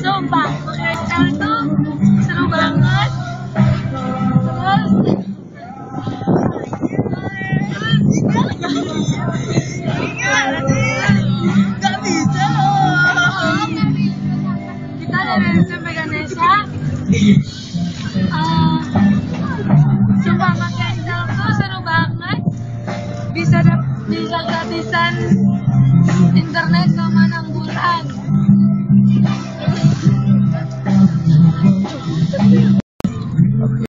Sumpah, mengenal tuh seru banget. Terus, Gak bisa. Kita dari SMP Ganesha. Eh, Sumpah tuh seru banget. Bisa bisa gratisan internet and